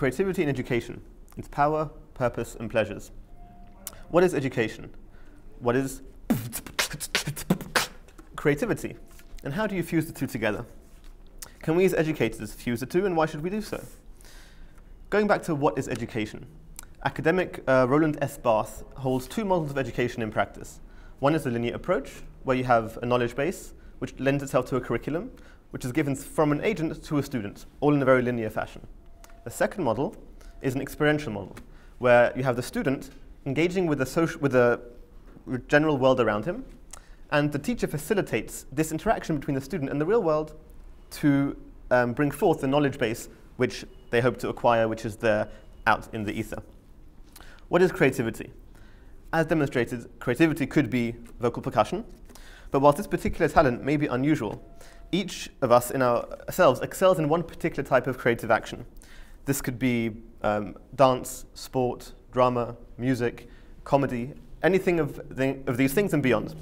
creativity in education, its power, purpose, and pleasures. What is education? What is creativity? And how do you fuse the two together? Can we as educators fuse the two, and why should we do so? Going back to what is education, academic uh, Roland S. Barth holds two models of education in practice. One is the linear approach, where you have a knowledge base, which lends itself to a curriculum, which is given from an agent to a student, all in a very linear fashion. The second model is an experiential model, where you have the student engaging with the, social, with the general world around him, and the teacher facilitates this interaction between the student and the real world to um, bring forth the knowledge base which they hope to acquire, which is there out in the ether. What is creativity? As demonstrated, creativity could be vocal percussion, but whilst this particular talent may be unusual, each of us in ourselves excels in one particular type of creative action. This could be um, dance, sport, drama, music, comedy, anything of, the, of these things and beyond.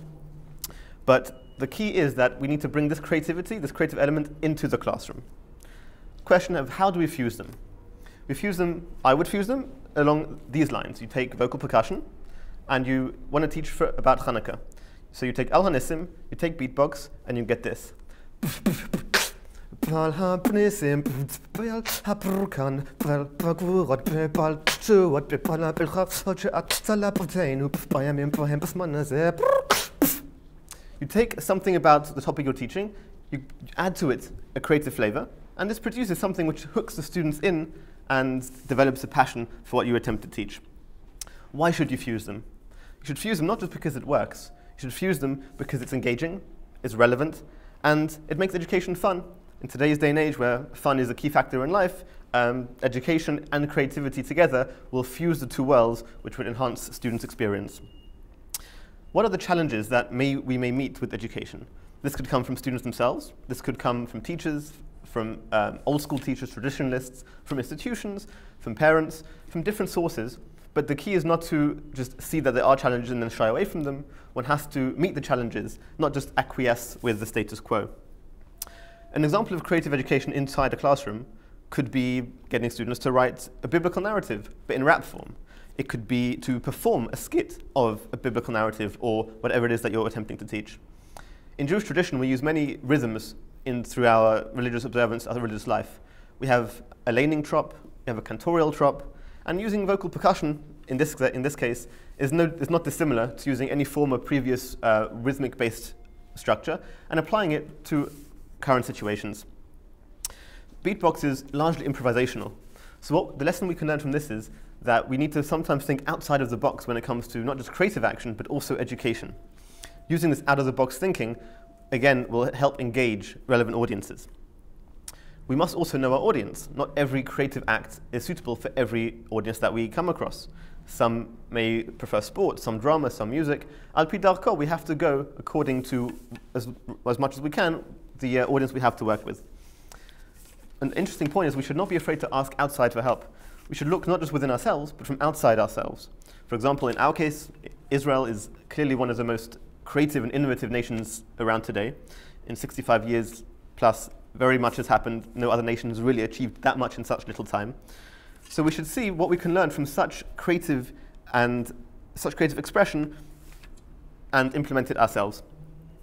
But the key is that we need to bring this creativity, this creative element, into the classroom. Question of how do we fuse them? We fuse them, I would fuse them along these lines. You take vocal percussion, and you want to teach for, about Hanukkah. So you take Al Hanissim, you take beatbox, and you get this. You take something about the topic you're teaching, you add to it a creative flavor, and this produces something which hooks the students in and develops a passion for what you attempt to teach. Why should you fuse them? You should fuse them not just because it works, you should fuse them because it's engaging, it's relevant, and it makes education fun. In today's day and age where fun is a key factor in life, um, education and creativity together will fuse the two worlds, which would enhance students' experience. What are the challenges that may, we may meet with education? This could come from students themselves, this could come from teachers, from um, old school teachers, traditionalists, from institutions, from parents, from different sources. But the key is not to just see that there are challenges and then shy away from them. One has to meet the challenges, not just acquiesce with the status quo. An example of creative education inside a classroom could be getting students to write a biblical narrative, but in rap form. It could be to perform a skit of a biblical narrative or whatever it is that you're attempting to teach. In Jewish tradition, we use many rhythms in, through our religious observance, our religious life. We have a laining trop, we have a cantorial trop, and using vocal percussion in this, in this case is, no, is not dissimilar to using any former previous uh, rhythmic-based structure and applying it to current situations. Beatbox is largely improvisational. So what, the lesson we can learn from this is that we need to sometimes think outside of the box when it comes to not just creative action, but also education. Using this out-of-the-box thinking, again, will help engage relevant audiences. We must also know our audience. Not every creative act is suitable for every audience that we come across. Some may prefer sport, some drama, some music. Al pi we have to go according to, as, as much as we can, the uh, audience we have to work with. An interesting point is we should not be afraid to ask outside for help. We should look not just within ourselves, but from outside ourselves. For example, in our case, Israel is clearly one of the most creative and innovative nations around today. In 65 years plus, very much has happened. No other nation has really achieved that much in such little time. So we should see what we can learn from such creative and such creative expression and implement it ourselves.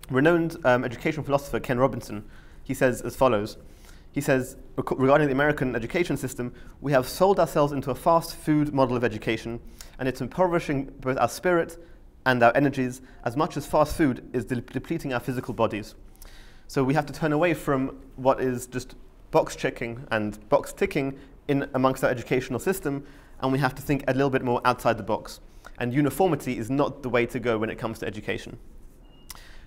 Renowned um, educational philosopher Ken Robinson, he says as follows. He says, regarding the American education system, we have sold ourselves into a fast food model of education, and it's impoverishing both our spirit and our energies as much as fast food is de depleting our physical bodies. So we have to turn away from what is just box checking and box ticking in amongst our educational system, and we have to think a little bit more outside the box. And uniformity is not the way to go when it comes to education.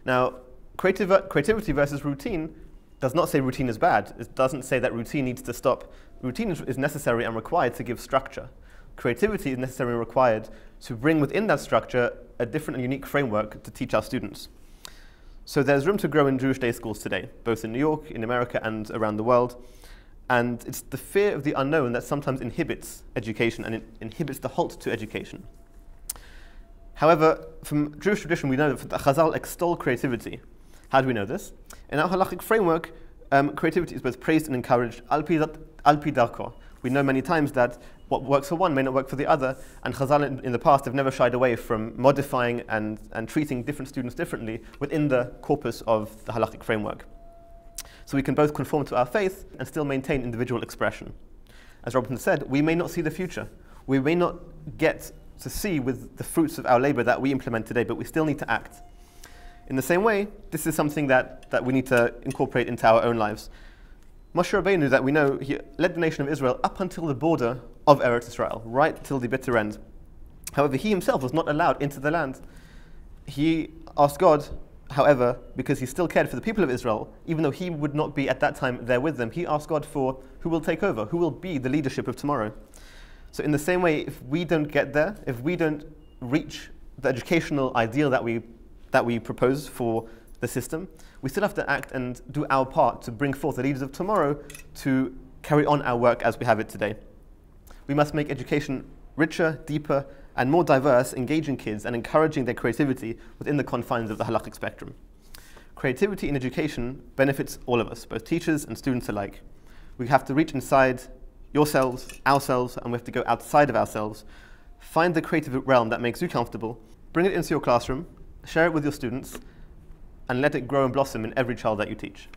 Now, creativ creativity versus routine does not say routine is bad. It doesn't say that routine needs to stop. Routine is necessary and required to give structure. Creativity is necessary and required to bring within that structure a different and unique framework to teach our students. So there's room to grow in Jewish day schools today, both in New York, in America, and around the world. And it's the fear of the unknown that sometimes inhibits education and it inhibits the halt to education. However, from Jewish tradition, we know that Chazal extol creativity. How do we know this? In our halachic framework, um, creativity is both praised and encouraged al pi darko, We know many times that what works for one may not work for the other, and Chazal in, in the past have never shied away from modifying and, and treating different students differently within the corpus of the halachic framework. So we can both conform to our faith and still maintain individual expression. As Robinson said, we may not see the future. We may not get to see with the fruits of our labor that we implement today, but we still need to act. In the same way, this is something that, that we need to incorporate into our own lives. Moshe Rabbeinu, that we know, he led the nation of Israel up until the border of Eretz Israel, right till the bitter end. However, he himself was not allowed into the land. He asked God, however, because he still cared for the people of Israel, even though he would not be at that time there with them, he asked God for who will take over, who will be the leadership of tomorrow. So, in the same way, if we don't get there, if we don't reach the educational ideal that we, that we propose for the system, we still have to act and do our part to bring forth the leaders of tomorrow to carry on our work as we have it today. We must make education richer, deeper, and more diverse, engaging kids and encouraging their creativity within the confines of the halachic spectrum. Creativity in education benefits all of us, both teachers and students alike. We have to reach inside yourselves, ourselves, and we have to go outside of ourselves. Find the creative realm that makes you comfortable, bring it into your classroom, share it with your students, and let it grow and blossom in every child that you teach.